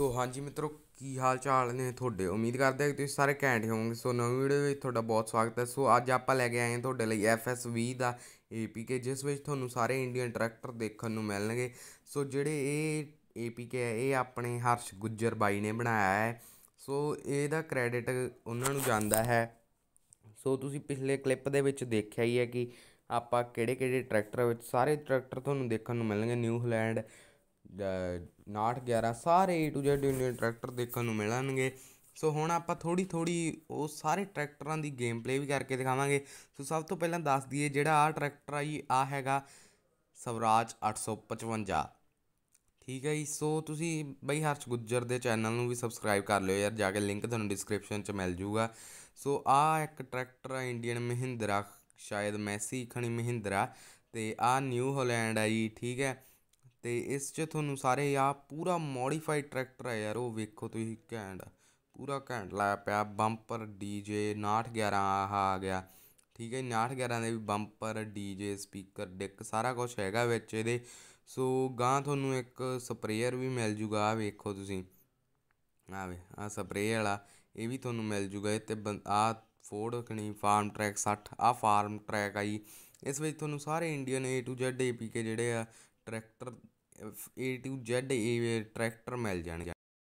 ਸੋ ਹਾਂਜੀ ਮਿੱਤਰੋ, ਕੀ ਹਾਲ ਚਾਲ ਨੇ ਤੁਹਾਡੇ? ਉਮੀਦ ਕਰਦੇ ਹਾਂ ਕਿ ਤੁਸੀਂ ਸਾਰੇ ਘੈਂਟ ਹੋਵੋਗੇ। ਸੋ ਨਵੀਂ ਵੀਡੀਓ ਵਿੱਚ ਤੁਹਾਡਾ ਬਹੁਤ ਸਵਾਗਤ ਹੈ। ਸੋ ਅੱਜ ਆਪਾਂ ਲੈ ਕੇ ਆਏ ਹਾਂ ਤੁਹਾਡੇ ਲਈ FS20 ਦਾ APK ਜਿਸ ਵਿੱਚ ਤੁਹਾਨੂੰ ਸਾਰੇ ਇੰਡੀਅਨ ਟਰੈਕਟਰ ਦੇਖਣ ਨੂੰ ਮਿਲਣਗੇ। ਸੋ ਜਿਹੜੇ ਇਹ APK ਹੈ, ਇਹ ਆਪਣੇ ਹਰਸ਼ ਗੁੱਜਰ ਬਾਈ ਨੇ ਬਣਾਇਆ ਹੈ। ਸੋ ਇਹਦਾ ਕ੍ਰੈਡਿਟ ਉਹਨਾਂ ਨੂੰ ਜਾਂਦਾ ਹੈ। ਸੋ ਤੁਸੀਂ ਪਿਛਲੇ ਕਲਿੱਪ ਦੇ ਵਿੱਚ ਦੇਖਿਆ ਹੀ ਹੈ ਕਿ ਆਪਾਂ ਕਿਹੜੇ ਕਿਹੜੇ ਟਰੈਕਟਰ ਵਿੱਚ ਸਾਰੇ ਟਰੈਕਟਰ ਤੁਹਾਨੂੰ ਦੇਖਣ ਨੂੰ ਮਿਲਣਗੇ। ਨਿਊ ਹਲੈਂਡ 6911 ਸਾਰੇ A to Z Indian tractor ਦੇਖਣ ਨੂੰ ਮਿਲਣਗੇ। ਸੋ ਹੁਣ ਆਪਾਂ ਥੋੜੀ ਥੋੜੀ ਉਹ ਸਾਰੇ ਟਰੈਕਟਰਾਂ ਦੀ ਗੇਮ ਪਲੇ ਵੀ ਕਰਕੇ ਦਿਖਾਵਾਂਗੇ। ਸੋ ਸਭ ਤੋਂ ਪਹਿਲਾਂ ਦੱਸ ਦਈਏ, ਜਿਹੜਾ ਆ ਟਰੈਕਟਰ ਆ ਜੀ ਆ ਹੈਗਾ ਸਵਰਾਜ 855 ਠੀਕ ਹੈ ਜੀ ਸੋ ਤੁਸੀਂ ਬਈ ਹਰਸ਼ ਗੁੱਜਰ ਦੇ ਚੈਨਲ ਨੂੰ ਵੀ ਸਬਸਕ੍ਰਾਈਬ ਕਰ ਲਿਓ ਯਾਰ, ਜਾ ਕੇ ਲਿੰਕ ਤੁਹਾਨੂੰ ਡਿਸਕ੍ਰਿਪਸ਼ਨ 'ਚ ਮਿਲ ਜੂਗਾ। ਸੋ ਆ ਇੱਕ ਟਰੈਕਟਰ ਆ ਇੰਡੀਅਨ ਮਹਿੰਦਰਾ, ਸ਼ਾਇਦ ਮੈਸੀ ਖਣੀ ਮਹਿੰਦਰਾ, ਤੇ ਆ ਨਿਊ ਹਾਲੈਂਡ ਆ ਜੀ, ਠੀਕ ਹੈ। ਅਤੇ ਇਸ 'ਚ ਤੁਹਾਨੂੰ ਸਾਰੇ ਆਹ ਪੂਰਾ ਮੋਡੀਫਾਈਡ ਟਰੈਕਟਰ ਹੈ ਯਾਰ, ਉਹ ਵੇਖੋ ਤੁਸੀਂ ਘੈਂਟ, ਪੂਰਾ ਘੈਂਟ ਲਾਇਆ ਪਿਆ, ਬੰਪਰ ਡੀਜੇ 6911 ਆਹ ਆ ਗਿਆ, ਠੀਕ ਹੈ 6911 ਦੇ ਵੀ ਬੰਪਰ ਡੀਜੇ ਸਪੀਕਰ ਡਿੱਕ ਸਾਰਾ ਕੁਝ ਹੈਗਾ ਵਿੱਚ ਇਹਦੇ, ਸੋ ਗਾਂ ਤੁਹਾਨੂੰ ਇੱਕ ਸਪਰੇਅਰ ਵੀ ਮਿਲ ਜੂਗਾ ਆ ਵੇਖੋ ਤੁਸੀਂ ਆਵੇ ਆ ਸਪਰੇਅ ਵਾਲਾ, ਇਹ ਵੀ ਤੁਹਾਨੂੰ ਮਿਲ ਜੂਗਾ, ਇਹ ਤੇ ਆ ਫੋਰਡ ਖਣੀ ਫਾਰਮ ਟਰੈਕ 60 ਆ ਫਾਰਮ ਟਰੈਕ ਆਈ ਇਸ ਵਿੱਚ ਤੁਹਾਨੂੰ ਸਾਰੇ Indian A to Z APK ਜਿਹੜੇ ਆ, tractor A to Z A tractor ਮਿਲ ਜਾਣਗੇ।